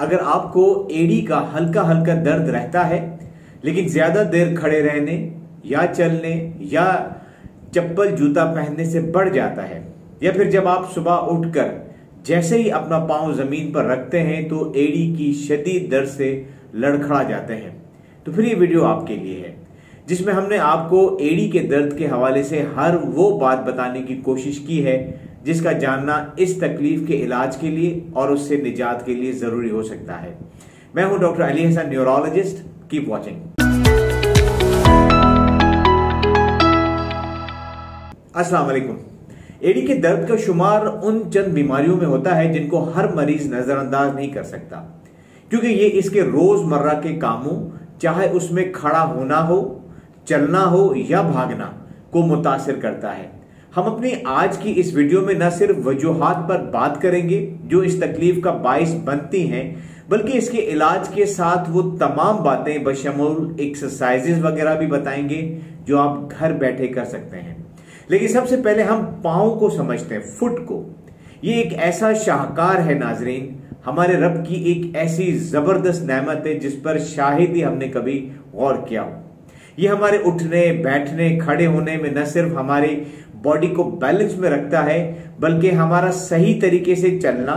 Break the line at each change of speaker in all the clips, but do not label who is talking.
अगर आपको एड़ी का हल्का हल्का दर्द रहता है, लेकिन ज़्यादा देर खड़े रहने या चलने या चप्पल जूता पहनने से बढ़ जाता है, या फिर जब आप सुबह उठकर जैसे ही अपना पाँव ज़मीन पर रखते हैं तो एड़ी की शदीद दर्द से लड़खड़ा जाते हैं। तो फिर ये वीडियो आपके लिए है, जिसमें हमने आपको एड़ी के दर्द के हवाले से हर वो बात बताने की कोशिश की है जिसका जानना इस तकलीफ़ के इलाज के लिए और उससे निजात के लिए ज़रूरी हो सकता है। मैं हूँ doctor Ali Hasan neurologist keep watching अस्सलाम वालेकुम। एडी के दर्द का शुमार उन चंद बीमारियों में होता है जिनको हर मरीज़ नजरअंदाज नहीं कर सकता। क्योंकि ये इसके रोज़मर्रा के कामों, चाहे उसमें खड़ा होना हो, चलना हो या भागना, को मुतासर करता है। हम अपनी आज की इस वीडियो में न सिर्फ़ वजूहत पर बात करेंगे, जो इस तकलीफ़ का बायस बनती हैं, बल्कि इसके इलाज के साथ वो तमाम बातें बशमूल एक्सरसाइजेस वगैरह भी बताएँगे, जो आप घर बैठे कर सकते हैं। लेकिन सबसे पहले हम पाओ को समझते हैं, फुट को। ये एक ऐसा शाहकार है नाजरीन, हमारे रब की एक ऐसी ज़बरदस्त नेमत है, जिस पर शाहिद ही हमने कभी गौर किया हो। ये हमारे उठने, बैठने, खड़े होने में न सिर्फ़ हमारी बॉडी को बैलेंस में रखता है, बल्कि हमारा सही तरीके से चलना,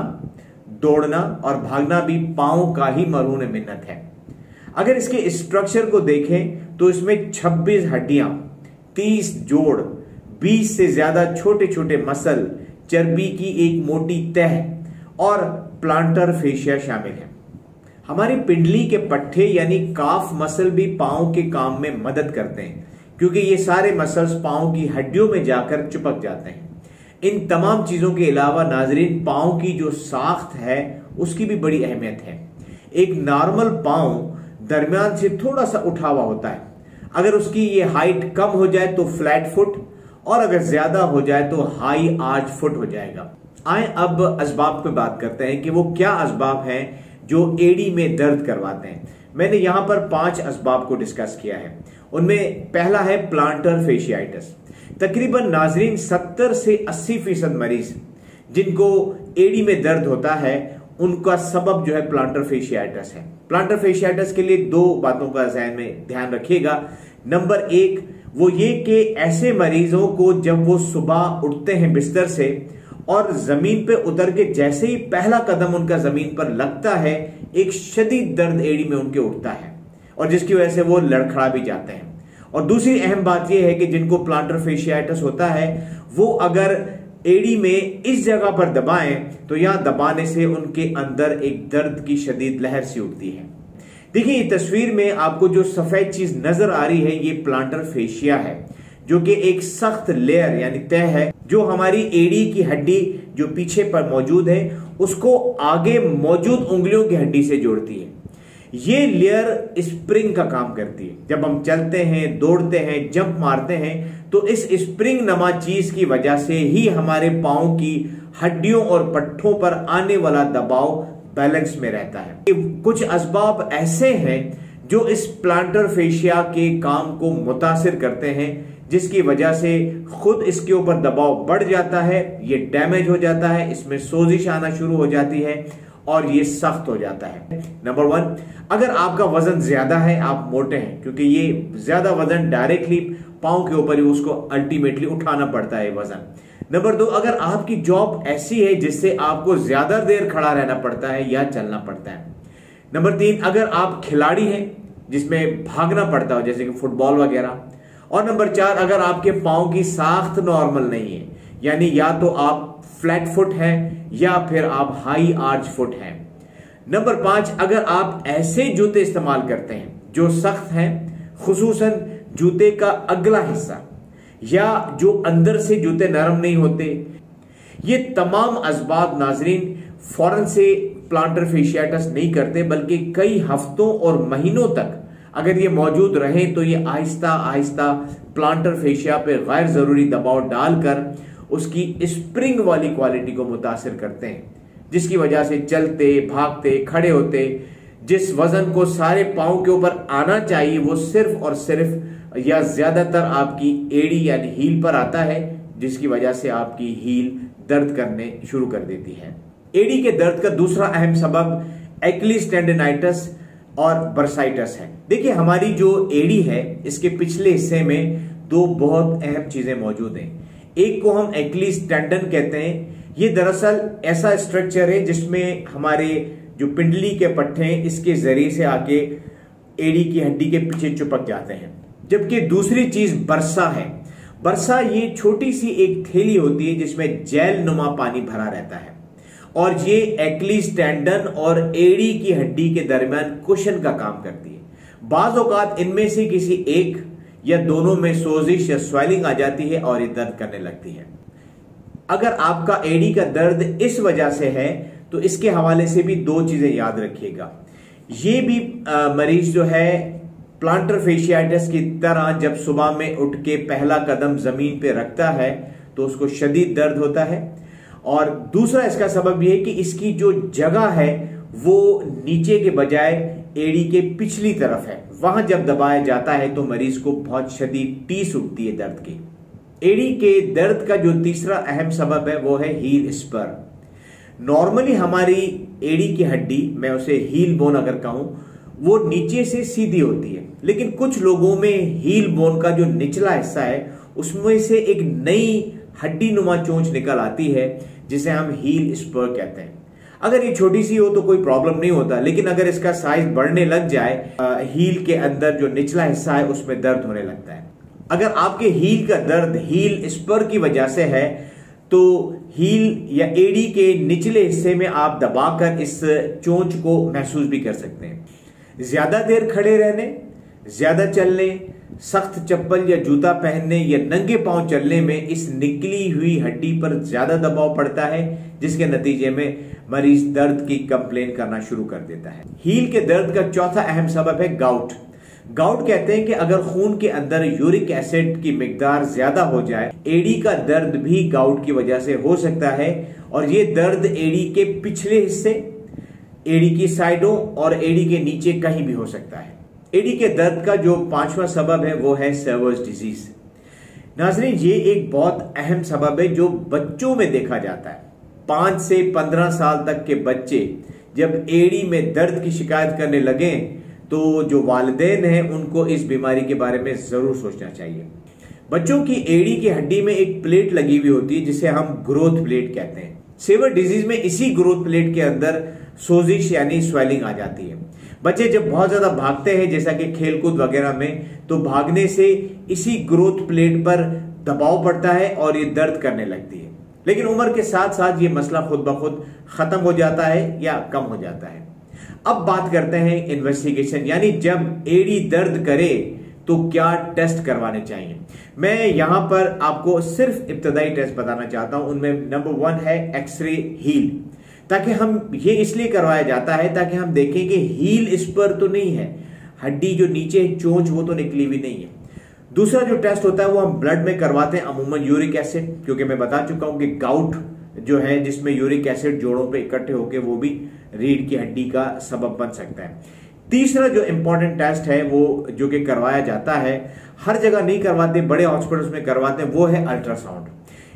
दौड़ना और भागना भी पाओ का ही मरून मिन्नत है। अगर इसके स्ट्रक्चर को देखें तो इसमें 26 हड्डियाँ 30 जोड़ 20 से ज़्यादा छोटे छोटे मसल चर्बी की एक मोटी तह और प्लांटर फेशिया शामिल है। हमारी पिंडली के पट्टे यानी काफ मसल भी पाओ के काम में मदद करते हैं। क्योंकि ये सारे मसल्स पाओ की हड्डियों में जाकर चिपक जाते हैं। इन तमाम चीज़ों के अलावा नाजरीन पाओ की जो साख्त है, उसकी भी बड़ी अहमियत है। एक नॉर्मल पाओ दरमियान से थोड़ा सा उठा हुआ होता है। अगर उसकी ये हाइट कम हो जाए तो फ्लैट फुट और अगर ज़्यादा हो जाए तो हाई आर्च फुट हो जाएगा। आए अब इसबाब पे बात करते हैं कि वो क्या इसबाब हैं जो एडी में दर्द करवाते हैं। मैंने यहाँ पर पाँच इसबाब को डिस्कस किया है। उनमें पहला है प्लांटर फेशियाइटिस तकरीबन नाजरीन 70 से 80 फ़ीसद मरीज़ जिनको एडी में दर्द होता है, उनका सबब जो है प्लांटर फेशियाइटिस है। प्लांटर फेशियाइटिस के लिए दो बातों का जहन में ध्यान रखिएगा। नंबर एक, वो ये कि ऐसे मरीजों को जब वो सुबह उठते हैं बिस्तर से और ज़मीन पे उतर के जैसे ही पहला कदम उनका ज़मीन पर लगता है, एक शदीद दर्द एड़ी में उनके उठता है। और जिसकी वजह से वो लड़खड़ा भी जाते हैं। और दूसरी अहम बात यह है कि जिनको प्लांटर फेशियाइटिस होता है, वो अगर एड़ी में इस जगह पर दबाएँ तो यहाँ दबाने से उनके अंदर एक दर्द की शदीद लहर सी उठती है। देखिए ये तस्वीर में आपको जो सफ़ेद चीज़ नज़र आ रही है, ये प्लांटर फेशिया है, जो कि एक सख्त लेयर यानी तय है, जो हमारी एड़ी की हड्डी जो पीछे पर मौजूद है, उसको आगे मौजूद उंगलियों की हड्डी से जोड़ती है। ये लेयर स्प्रिंग का काम करती है। जब हम चलते हैं, दौड़ते हैं जंप मारते हैं तो इस स्प्रिंग नमा चीज़ की वजह से ही हमारे पाओ की हड्डियों और पट्टों पर आने वाला दबाव बैलेंस में रहता है। कुछ असबाब ऐसे हैं जो इस प्लांटर फेशिया के काम को मुतासर करते हैं, जिसकी वजह से खुद इसके ऊपर दबाव बढ़ जाता है, ये डैमेज हो जाता है, इसमें सोजिश आना शुरू हो जाती है। और ये सख्त हो जाता है। नंबर वन अगर आपका वज़न ज़्यादा है, आप मोटे हैं, क्योंकि ये ज़्यादा वज़न डायरेक्टली पाओ के ऊपर ही उसको अल्टीमेटली उठाना पड़ता है वज़न। नंबर दो अगर आपकी जॉब ऐसी है जिससे आपको ज़्यादा देर खड़ा रहना पड़ता है या चलना पड़ता है। नंबर तीन, अगर आप खिलाड़ी हैं, जिसमें भागना पड़ता हो, जैसे कि फुटबॉल वगैरह। और नंबर चार, अगर आपके पाओ की साख्त नॉर्मल नहीं है, यानी या तो आप फ्लैट फुट है या फिर आप हाई आर्च फुट हैं। नंबर पाँच, अगर आप ऐसे जूते इस्तेमाल करते हैं जो सख्त हैं, खसूसन जूते का अगला हिस्सा, या जो अंदर से जूते नरम नहीं होते, ये तमाम असबाब नाजरीन फ़ौरन से प्लांटर फेशियाटस नहीं करते, बल्कि कई हफ्तों और महीनों तक अगर ये मौजूद रहे तो ये आहिस्ता आहिस्ता प्लांटर फेशिया पे गैर ज़रूरी दबाव डालकर उसकी स्प्रिंग वाली क्वालिटी को मुतासर करते हैं, जिसकी वजह से चलते, भागते, खड़े होते, जिस वज़न को सारे पाओ के ऊपर आना चाहिए, वो सिर्फ़ और सिर्फ़ या ज़्यादातर आपकी एड़ी यानी हील पर आता है, जिसकी वजह से आपकी हील दर्द करने शुरू कर देती है। एडी के दर्द का दूसरा अहम सबब एक्लिस और बर्साइटस है। देखिए, हमारी जो एडी है, इसके पिछले हिस्से में दो बहुत अहम चीज़ें मौजूद हैं। एक को हम एक्लिस टेंडन कहते हैं। ये दरअसल ऐसा स्ट्रक्चर है जिसमें हमारे जो पिंडली के पट्टे हैं, इसके ज़रिए से आके एड़ी की हड्डी के पीछे चिपक जाते हैं। जबकि दूसरी चीज़ बरसा है। बरसा ये छोटी सी एक थैली होती है जिसमें जेल नुमा पानी भरा रहता है। और ये एक्लिस टेंडन और एड़ी की हड्डी के दरमियान कुशन का काम करती है। बाज इनमें से किसी एक या दोनों में सोजिश या स्वेलिंग आ जाती है और ये दर्द करने लगती है। अगर आपका एडी का दर्द इस वजह से है तो इसके हवाले से भी दो चीज़ें याद रखिएगा। ये भी आ, मरीज़ जो है प्लांटर फेशियाइटिस की तरह जब सुबह में उठ के पहला कदम ज़मीन पे रखता है तो उसको शदीद दर्द होता है। और दूसरा इसका सबब यह कि इसकी जो जगह है वो नीचे के बजाय एड़ी के पिछली तरफ़ है। वहाँ जब दबाया जाता है तो मरीज़ को बहुत शदीद टीस उठती है दर्द की। एड़ी के दर्द का जो तीसरा अहम सबब है, वो है हील स्पर। नॉर्मली हमारी एड़ी की हड्डी, मैं उसे हील बोन अगर कहूँ, वो नीचे से सीधी होती है। लेकिन कुछ लोगों में हील बोन का जो निचला हिस्सा है, उसमें से एक नई हड्डी नुमा चोंच निकल आती है, जिसे हम हील स्पर कहते हैं। अगर ये छोटी सी हो तो कोई प्रॉब्लम नहीं होता, लेकिन अगर इसका साइज़ बढ़ने लग जाए हील के अंदर जो निचला हिस्सा है, उसमें दर्द होने लगता है। अगर आपके हील का दर्द हील स्पर की वजह से है तो हील या एडी के निचले हिस्से में आप दबाकर इस चोंच को महसूस भी कर सकते हैं। ज़्यादा देर खड़े रहने, ज़्यादा चलने सख्त चप्पल या जूता पहनने या नंगे पाँव चलने में इस निकली हुई हड्डी पर ज़्यादा दबाव पड़ता है, जिसके नतीजे में मरीज़ दर्द की कंप्लेन करना शुरू कर देता है। हील के दर्द का चौथा अहम सबब है गाउट। गाउट कहते हैं कि अगर खून के अंदर यूरिक एसिड की मिकदार ज़्यादा हो जाए एडी का दर्द भी गाउट की वजह से हो सकता है, और ये दर्द एडी के पिछले हिस्से एडी की साइडों और एडी के नीचे कहीं भी हो सकता है। एडी के दर्द का जो पांचवा सबब है, वो है सर्वर्स डिज़ीज़ नाजरीन, ये एक बहुत अहम सबब है जो बच्चों में देखा जाता है। पाँच से पंद्रह साल तक के बच्चे जब एडी में दर्द की शिकायत करने लगे तो जो वालदेन हैं, उनको इस बीमारी के बारे में ज़रूर सोचना चाहिए। बच्चों की एड़ी की हड्डी में एक प्लेट लगी हुई होती है, जिसे हम ग्रोथ प्लेट कहते हैं। सेवर डिज़ीज़ में इसी ग्रोथ प्लेट के अंदर सोजिश यानी स्वेलिंग आ जाती है। बच्चे जब बहुत ज़्यादा भागते हैं, जैसा कि खेलकूद वगैरह में तो भागने से इसी ग्रोथ प्लेट पर दबाव पड़ता है और ये दर्द करने लगती है। लेकिन उम्र के साथ साथ ये मसला खुद ब खुद खत्म हो जाता है या कम हो जाता है। अब बात करते हैं इन्वेस्टिगेशन यानी जब एडी दर्द करे तो क्या टेस्ट करवाने चाहिए? मैं यहाँ पर आपको सिर्फ़ इब्तदाई टेस्ट बताना चाहता हूँ। उनमें नंबर वन है एक्सरे हील ताकि हम ये इसलिए करवाया जाता है ताकि हम देखें कि हील इस पर तो नहीं है। हड्डी जो नीचे चोंच वो तो निकली हुई नहीं है। दूसरा जो टेस्ट होता है वो हम ब्लड में करवाते हैं, अमूमन यूरिक एसिड क्योंकि मैं बता चुका हूँ कि गाउट जो है, जिसमें यूरिक एसिड जोड़ों पे इकट्ठे होकर वो भी रीढ़ की हड्डी का सबब बन सकता है। तीसरा जो इंपॉर्टेंट टेस्ट है, वो जो कि करवाया जाता है, हर जगह नहीं करवाते, बड़े हॉस्पिटल्स में करवाते हैं, वो है अल्ट्रासाउंड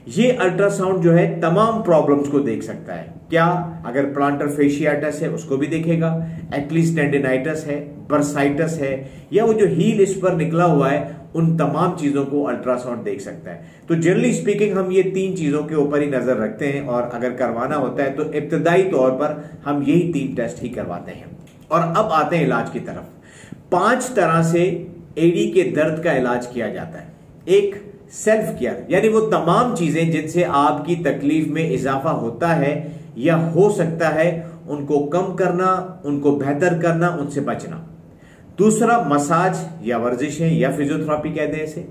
ये अल्ट्रासाउंड जो है, तमाम प्रॉब्लम्स को देख सकता है। क्या? अगर प्लांटर फेशियाटस है, उसको भी देखेगा। एक्लिस टेंडेनाइटस है बर्साइटस है, या वो जो हील इस पर निकला हुआ है, उन तमाम चीज़ों को अल्ट्रासाउंड देख सकता है। तो जनरली स्पीकिंग हम ये तीन चीज़ों के ऊपर ही नज़र रखते हैं, और अगर करवाना होता है तो इब्तदाई तौर पर हम यही तीन टेस्ट ही करवाते हैं। और अब आते हैं इलाज की तरफ़। पाँच तरह से एडी के दर्द का इलाज किया जाता है। एक सेल्फ केयर यानी वो तमाम चीज़ें जिनसे आपकी तकलीफ़ में इजाफा होता है या हो सकता है, उनको कम करना, उनको बेहतर करना, उनसे बचना। दूसरा, मसाज या वर्जिशें या फिजियोथेरापी कहते हैं इसे।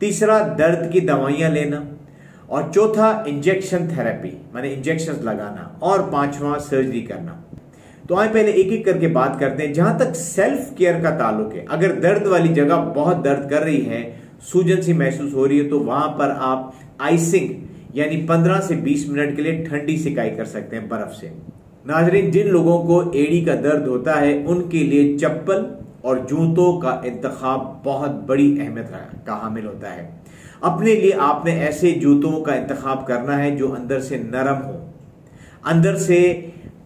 तीसरा, दर्द की दवाइयाँ लेना। और चौथा इंजेक्शन थेरेपी माने इंजेक्शन लगाना। और पांचवा सर्जरी करना। तो आए पहले एक एक करके बात करते हैं, जहाँ तक सेल्फ केयर का ताल्लुक है। अगर दर्द वाली जगह बहुत दर्द कर रही है, सूजन सी महसूस हो रही है तो वहाँ पर आप आइसिंग यानी 15 से 20 मिनट के लिए ठंडी सिकाई कर सकते हैं बर्फ़ से। नाजरीन, जिन लोगों को एड़ी का दर्द होता है, उनके लिए चप्पल और जूतों का इंतखाब बहुत बड़ी अहमियत का हामिल होता है। अपने लिए आपने ऐसे जूतों का इंतखाब करना है जो अंदर से नरम हो। अंदर से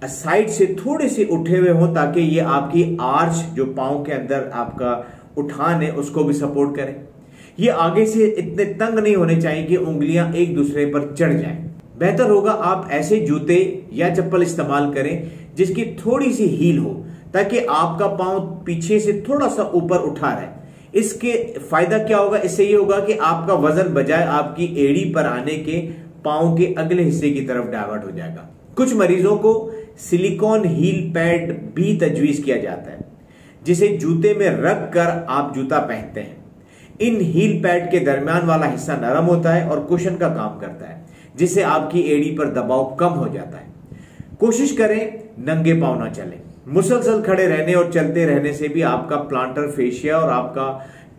साइड से थोड़े से उठे हुए हों ताकि ये आपकी आर्च जो पाँव के अंदर आपका उठान है, उसको भी सपोर्ट करें। ये आगे से इतने तंग नहीं होने चाहिए कि उंगलियाँ एक दूसरे पर चढ़ जाएँ। बेहतर होगा आप ऐसे जूते या चप्पल इस्तेमाल करें जिसकी थोड़ी सी हील हो, ताकि आपका पाँव पीछे से थोड़ा सा ऊपर उठा रहे। इसके फ़ायदा क्या होगा? इससे ये होगा कि आपका वज़न बजाय आपकी एड़ी पर आने के पाँव के अगले हिस्से की तरफ़ डाइवर्ट हो जाएगा। कुछ मरीजों को सिलिकॉन हील पैड भी तजवीज किया जाता है, जिसे जूते में रख कर आप जूता पहनते हैं। इन हील पैड के दरमियान वाला हिस्सा नरम होता है और कुशन का काम करता है, जिससे आपकी एड़ी पर दबाव कम हो जाता है। कोशिश करें नंगे पाँव ना चलें। मुसलसल खड़े रहने और चलते रहने से भी आपका प्लांटर फेशिया और आपका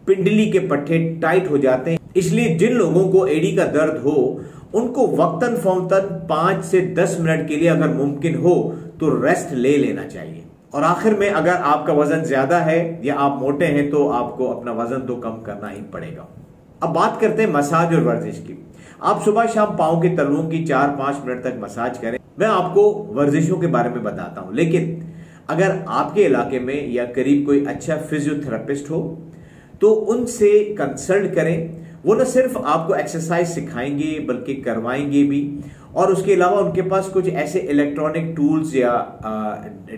पिंडली के पट्टे टाइट हो जाते हैं। इसलिए जिन लोगों को एडी का दर्द हो उनको वक्तन फौतन पाँच से दस मिनट के लिए अगर मुमकिन हो तो रेस्ट ले लेना चाहिए। और आखिर में अगर आपका वज़न ज़्यादा है या आप मोटे हैं तो आपको अपना वज़न तो कम करना ही पड़ेगा। अब बात करते हैं मसाज और वर्जिश की। आप सुबह शाम पाओ के तलवों की चार पाँच मिनट तक मसाज करें। मैं आपको वर्जिशों के बारे में बताता हूँ। लेकिन अगर आपके इलाके में या करीब कोई अच्छा फिजियोथेरापिस्ट हो तो उनसे कंसल्ट करें। वो न सिर्फ़ आपको एक्सरसाइज सिखाएँगे, बल्कि करवाएँगे भी। और उसके अलावा उनके पास कुछ ऐसे इलेक्ट्रॉनिक टूल्स या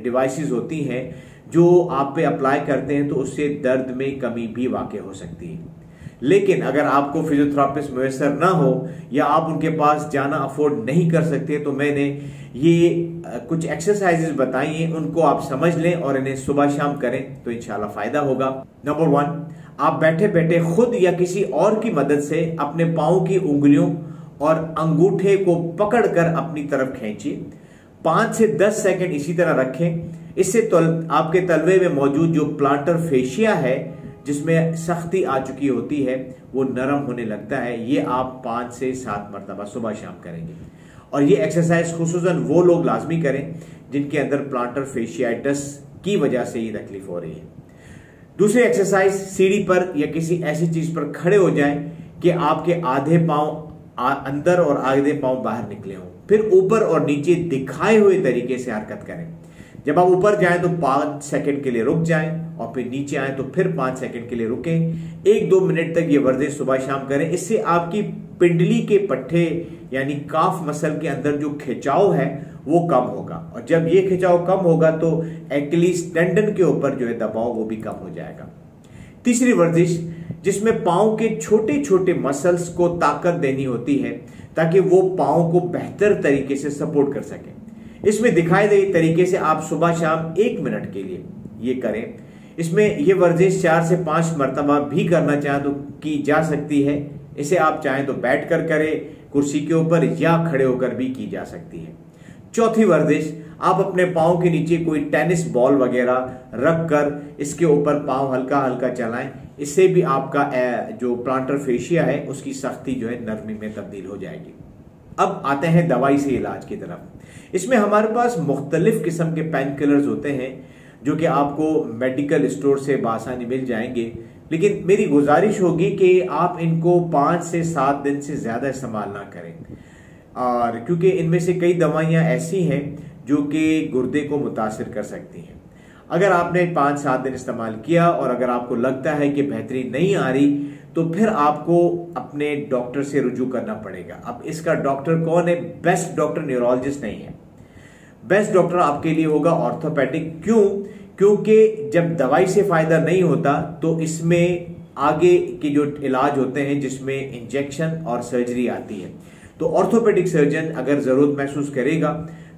डिवाइसेस होती हैं, जो आप पे अप्लाई करते हैं तो उससे दर्द में कमी भी वाक़ हो सकती है। लेकिन अगर आपको फिजियोथेरापिस्ट मैसर ना हो, या आप उनके पास जाना अफोर्ड नहीं कर सकते तो मैंने ये कुछ एक्सरसाइजेस बताई हैं, उनको आप समझ लें और इन्हें सुबह शाम करें तो इंशाल्लाह फ़ायदा होगा। नंबर वन आप बैठे बैठे खुद या किसी और की मदद से अपने पाओ की उंगलियों और अंगूठे को पकड़कर अपनी तरफ़ खींचिए। पाँच से दस सेकंड इसी तरह रखें। इससे तल, आपके तलवे में मौजूद जो प्लांटर फेशिया है जिसमें सख्ती आ चुकी होती है वो नरम होने लगता है। ये आप पाँच से सात मरतबा सुबह शाम करेंगे। और ये एक्सरसाइज खसूस वो लोग लाजमी करें जिनके अंदर प्लांटर फेशियाइटस की वजह से ये तकलीफ़ हो रही है। दूसरी एक्सरसाइज सीढ़ी पर या किसी ऐसी चीज़ पर खड़े हो जाएँ कि आपके आधे पाँव अंदर और आधे पाँव बाहर निकले हों। फिर ऊपर और नीचे दिखाए हुए तरीके से हरकत करें। जब आप ऊपर जाएँ तो पाँच सेकंड के लिए रुक जाएँ और फिर नीचे आए तो फिर पाँच सेकंड के लिए रुकें। एक दो मिनट तक ये वर्जिश सुबह शाम करें। इससे आपकी पिंडली के पट्टे यानी काफ मसल के अंदर जो खिंचाव है वो कम होगा। और जब ये खिंचाव कम होगा तो एक्लीस टेंडन के ऊपर जो है दबाव वो भी कम हो जाएगा। तीसरी वर्जिश, जिसमें पाओ के छोटे छोटे मसल्स को ताकत देनी होती है, ताकि वो पाओ को बेहतर तरीके से सपोर्ट कर सके। इसमें दिखाई गई तरीके से आप सुबह शाम एक मिनट के लिए ये करें। इसमें ये वर्जिश चार से पाँच मरतबा भी करना चाहें तो की जा सकती है। इसे आप चाहें तो बैठ कर करें, कुर्सी के ऊपर या खड़े होकर भी की जा सकती है। चौथी वर्जिश आप अपने पाओ के नीचे कोई टेनिस बॉल वगैरह रख कर इसके ऊपर पाओ हल्का हल्का चलाएँ। इससे भी आपका जो प्लांटर फेशिया है, उसकी सख्ती जो है नरमी में तब्दील हो जाएगी। अब आते हैं दवाई से इलाज की तरफ़। इसमें हमारे पास मुख्तलिफ़ किस्म के पेन किलर्स होते हैं, जो कि आपको मेडिकल स्टोर से बासानी मिल जाएँगे। लेकिन मेरी गुजारिश होगी कि आप इनको पाँच से सात दिन से ज़्यादा इस्तेमाल ना करें। और क्योंकि इनमें से कई दवाइयाँ ऐसी हैं जो कि गुर्दे को मुतासर कर सकती हैं। अगर आपने पाँच सात दिन इस्तेमाल किया और अगर आपको लगता है कि बेहतरी नहीं आ रही तो फिर आपको अपने डॉक्टर से रुजू करना पड़ेगा। अब इसका डॉक्टर कौन है? बेस्ट डॉक्टर न्यूरोलॉजिस्ट नहीं है। बेस्ट डॉक्टर आपके लिए होगा ऑर्थोपेडिक। क्यों? क्योंकि जब दवाई से फ़ायदा नहीं होता तो इसमें आगे के जो इलाज होते हैं, जिसमें इंजेक्शन और सर्जरी आती है। तो ऑर्थोपेडिक सर्जन अगर ज़रूरत महसूस करेगा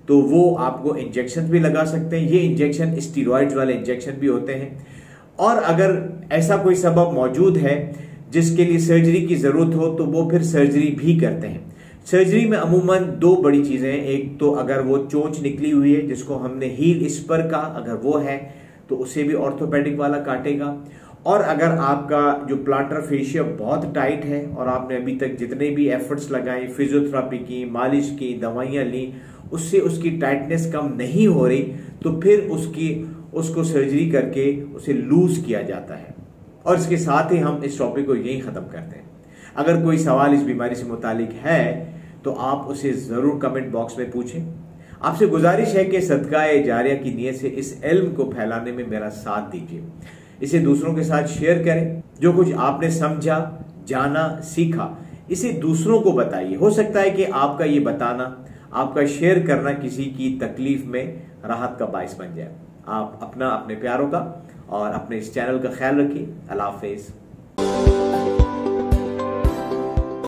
तो वो आपको इंजेक्शन भी लगा सकते हैं। ये इंजेक्शन स्टीरोइड्स वाले इंजेक्शन भी होते हैं। और अगर ऐसा कोई सबब मौजूद है, जिसके लिए सर्जरी की ज़रूरत हो तो वो फिर सर्जरी भी करते हैं। सर्जरी में अमूमन दो बड़ी चीज़ें हैं। एक तो अगर वो चोंच निकली हुई है, जिसको हमने हील इस पर कहा, अगर वो है तो उसे भी ऑर्थोपेडिक वाला काटेगा। और अगर आपका जो प्लांटर फेशिया बहुत टाइट है और आपने अभी तक जितने भी एफर्ट्स लगाए फिजियोथेरापी की, मालिश की, दवाइयाँ ली, उससे उसकी टाइटनेस कम नहीं हो रही तो फिर उसकी, उसको सर्जरी करके उसे लूज किया जाता है। और इसके साथ ही हम इस टॉपिक को यही ख़त्म करते हैं। अगर कोई सवाल इस बीमारी से मुतालिक है तो आप उसे ज़रूर कमेंट बॉक्स में पूछें। आपसे गुजारिश है कि सदकाए जारिया की नीयत से इस इल्म को फैलाने में मेरा साथ दीजिए। इसे दूसरों के साथ शेयर करें। जो कुछ आपने समझा, जाना, सीखा, इसे दूसरों को बताइए। हो सकता है कि आपका ये बताना, आपका शेयर करना किसी की तकलीफ़ में राहत का बायस बन जाए। आप अपना, अपने प्यारों का और अपने इस चैनल का ख्याल रखिए। अल्लाह हाफिज़।